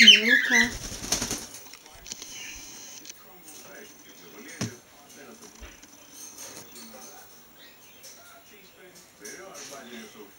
meu Melhor, Vanessa,